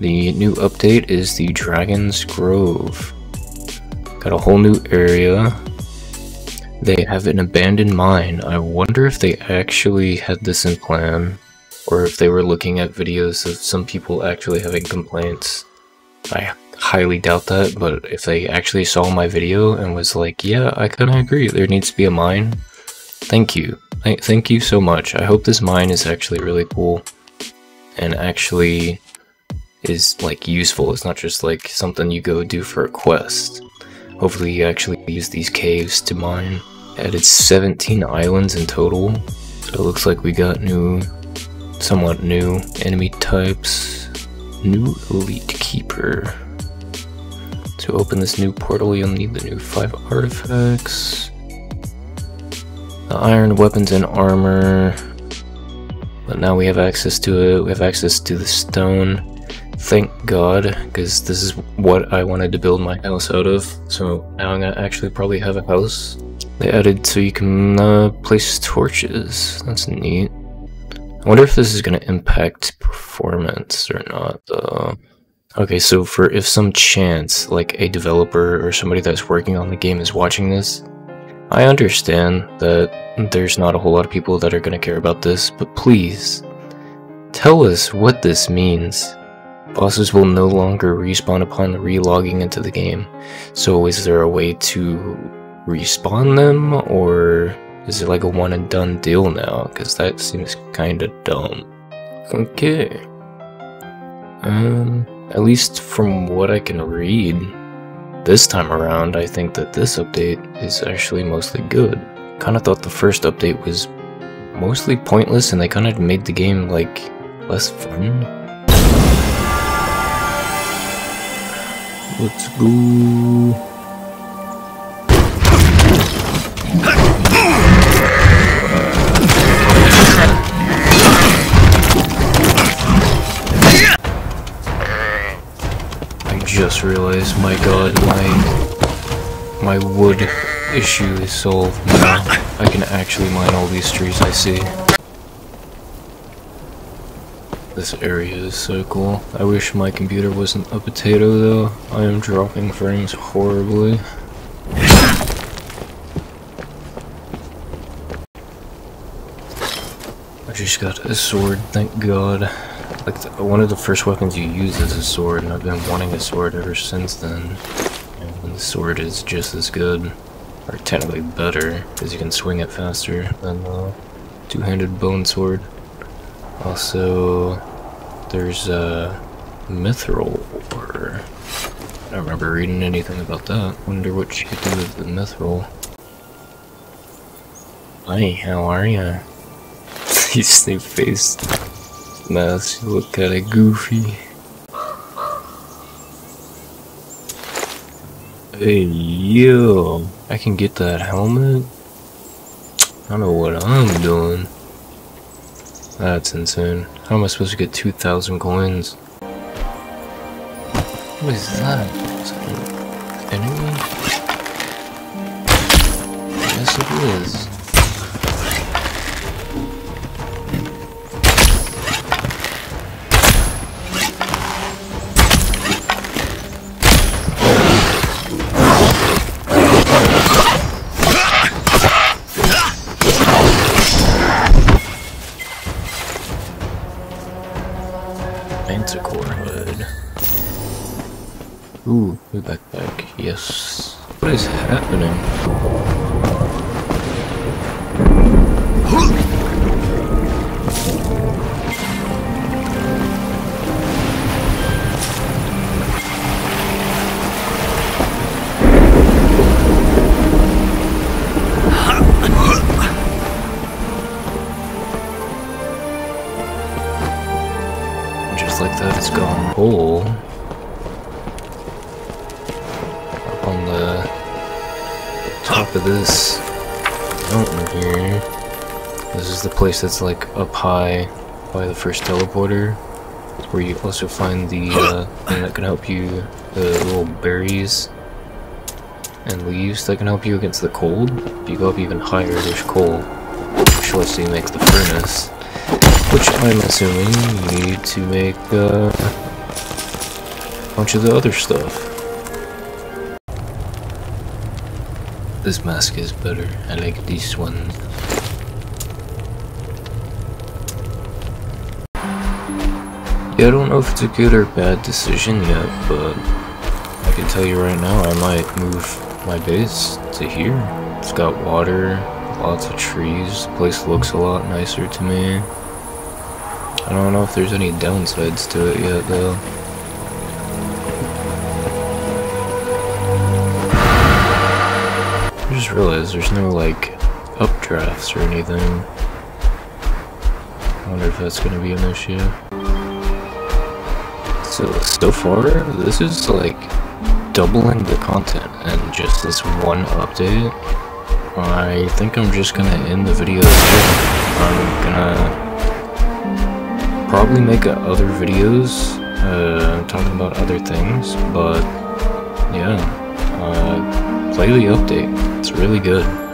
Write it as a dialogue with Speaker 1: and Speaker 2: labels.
Speaker 1: The new update is the Dragon's Grove. Got a whole new area. They have an abandoned mine. I wonder if they actually had this in plan, or if they were looking at videos of some people actually having complaints. I highly doubt that, but if they actually saw my video and was like, yeah, I kinda agree, there needs to be a mine, thank you. Th thank you so much. I hope this mine is actually really cool and actually is like useful. It's not just like something you go do for a quest. Hopefully you actually use these caves to mine. Added 17 islands in total. So it looks like we got new, somewhat new enemy types. New Elite Keeper. To open this new portal, you'll need the new 5 artifacts. The iron weapons and armor. But now we have access to it. We have access to the stone. Thank God, because this is what I wanted to build my house out of. So now I'm gonna actually probably have a house. They added so you can uh, place torches. That's neat. I wonder if this is gonna impact performance or not, though. Okay, so for if some chance, like a developer or somebody that's working on the game is watching this, I understand that there's not a whole lot of people that are going to care about this, but please, tell us what this means. Bosses will no longer respawn upon relogging into the game, so is there a way to respawn them, or is it like a one and done deal now? Because that seems kinda dumb. Okay. Um, at least from what I can read, this time around, I think that this update is actually mostly good. Kinda thought the first update was mostly pointless and they kinda made the game, like, less fun. Let's go. I just realized, my god, my my wood issue is solved now. I can actually mine all these trees I see. This area is so cool. I wish my computer wasn't a potato though. I am dropping frames horribly. I just got a sword, thank god. Like, the, one of the first weapons you use is a sword, and I've been wanting a sword ever since then. And the sword is just as good, or technically better, because you can swing it faster than the two-handed bone sword. Also, there's a mithril ore. I don't remember reading anything about that. Wonder what you could do with the mithril. Hi, how are ya? you snake faced mask look kinda goofy. Hey, yo, I can get that helmet? I don't know what I'm doing. That's insane. How am I supposed to get 2,000 coins? What is that? Is that an enemy? Yes, it is. Ooh, backpack. Yes. What is happening? Just like that, it's gone whole. Top of this mountain here. This is the place that's like up high by the first teleporter. Where you also find the uh, thing that can help you, the little berries and leaves that can help you against the cold. If you go up even higher, there's coal, which lets you make the furnace. Which I'm assuming you need to make uh, a bunch of the other stuff. This mask is better. I like this one. Yeah, I don't know if it's a good or bad decision yet, but I can tell you right now I might move my base to here. It's got water, lots of trees, the place looks a lot nicer to me. I don't know if there's any downsides to it yet though. Just realized there's no like updrafts or anything. I wonder if that's gonna be an issue. So, so far, this is like doubling the content and just this one update. I think I'm just gonna end the video. I'm gonna probably make other videos uh, talking about other things, but yeah, uh, play the update. Really good.